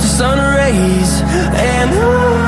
to sun rays And on